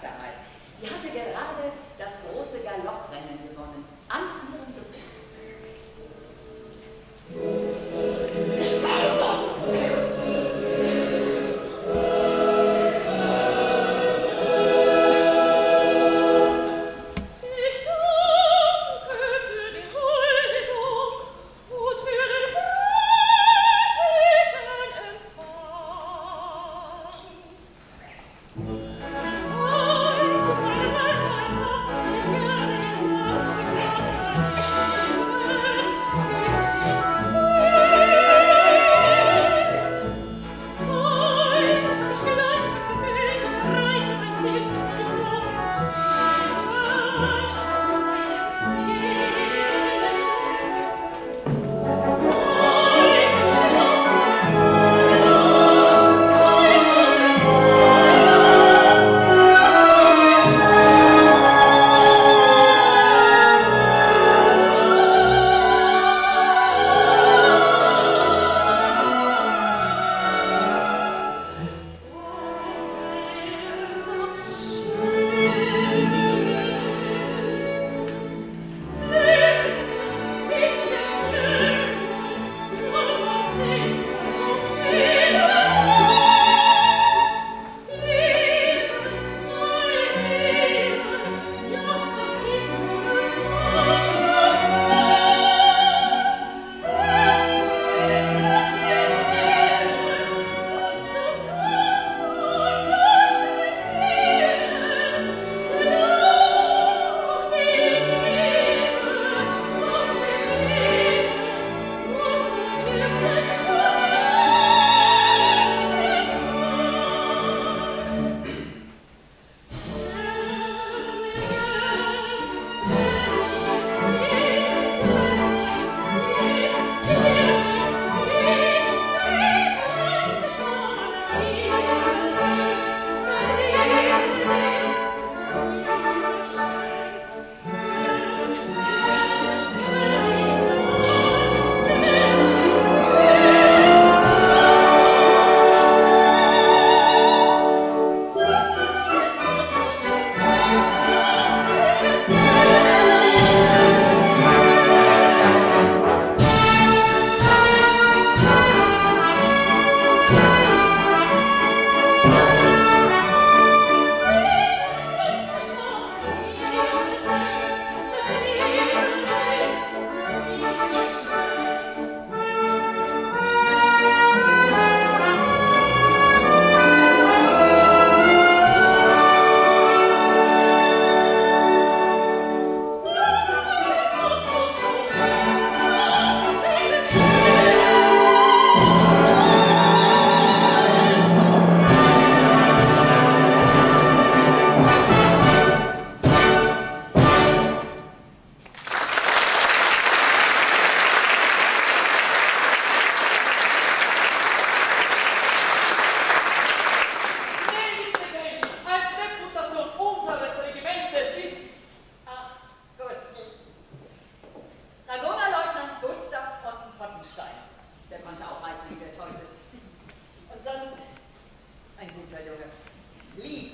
damals. Sie hatte gerade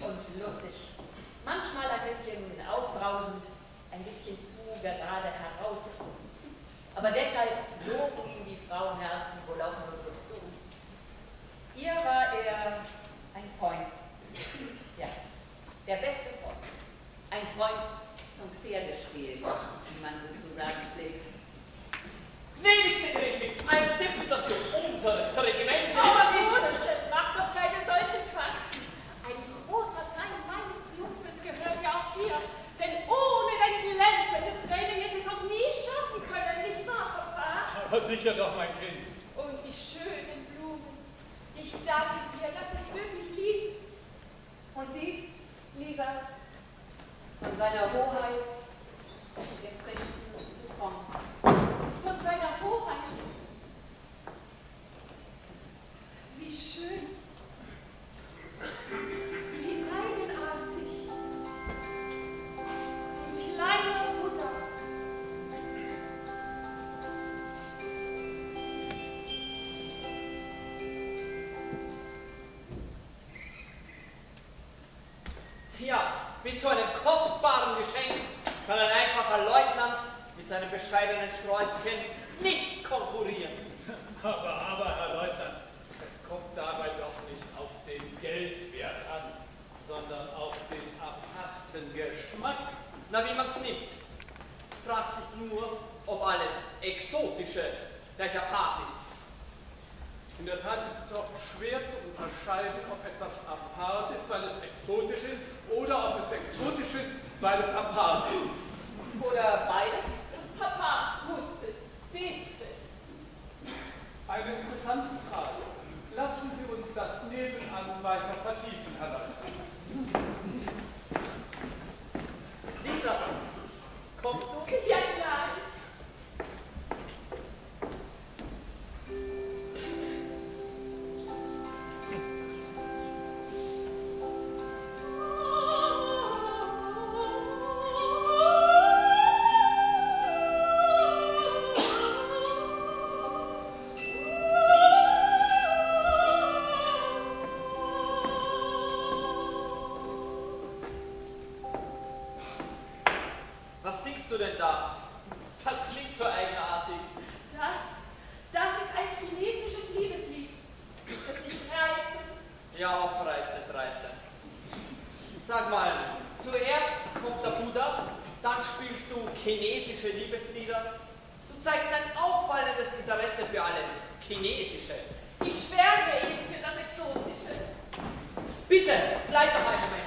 und lustig. Manchmal ein bisschen aufbrausend, ein bisschen zu gerade heraus. Aber deshalb loben ihm die Frauenherzen wohl auch nur so zu. Ihr war er ein Freund. Ja, der beste Freund. Ein Freund Und dies, Lisa, von seiner Hoheit. Mit so einem kostbaren Geschenk kann ein einfacher Leutnant mit seinem bescheidenen Sträußchen nicht konkurrieren. Aber, aber, Herr Leutnant, es kommt dabei doch nicht auf den Geldwert an, sondern auf den aparten Geschmack. Na, wie man's nimmt. Fragt sich nur, ob alles Exotische gleich apart ist. In der Tat ist es oft schwer zu unterscheiden, ob etwas apart ist, weil es exotisch ist, oder ob es exotisch ist, weil es apart ist. Oder beides? Papa, wusste, bitte. Eine interessante Frage. Lassen Sie uns das nebenan weiter vertiefen, Herr Leutnant. Ja, auch reizend, reizend. Sag mal, zuerst kommt der Buddha, dann spielst du chinesische Liebeslieder. Du zeigst ein auffallendes Interesse für alles Chinesische. Ich schwärme eben für das Exotische. Bitte, bleib noch einen.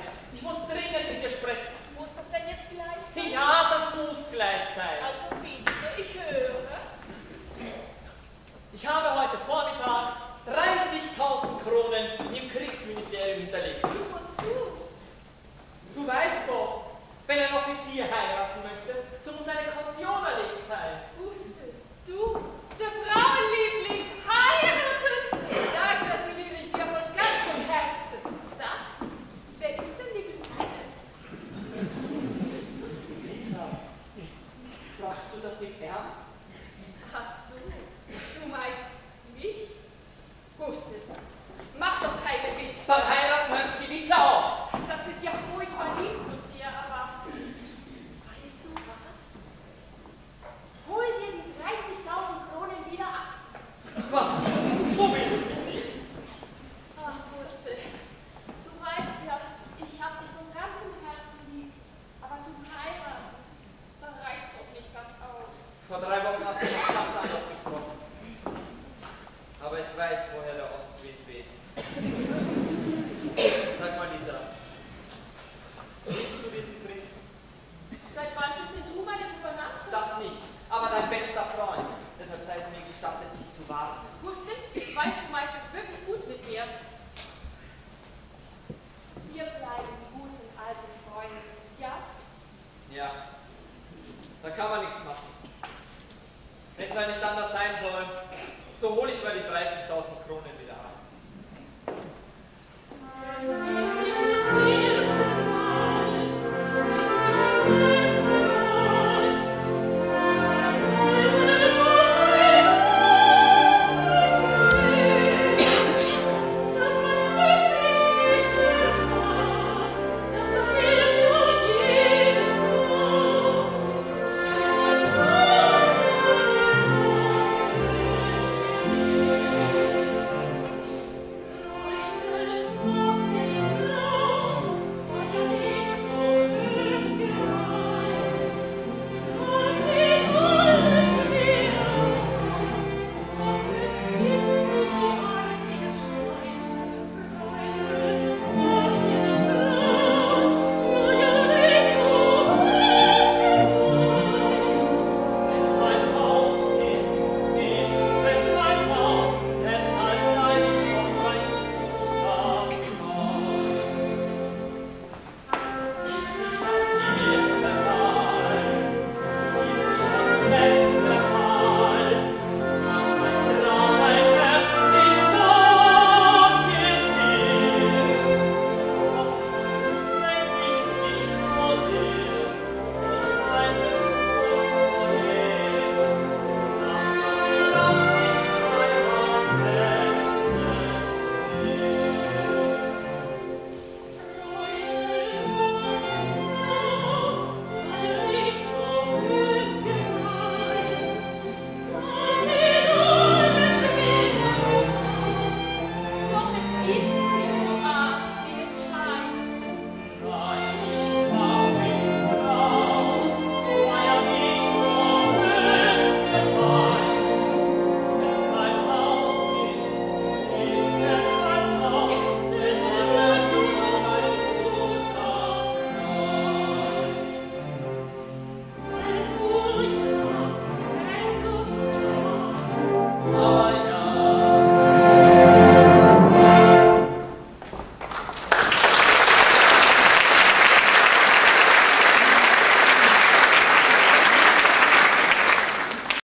stimmt. Ich weiß, du meinst es wirklich gut mit mir. Wir bleiben die guten alten Freunde, ja? Ja. Da kann man nichts machen. Wenn es halt nicht anders sein soll, so hole ich mir die 30.000 Kronen.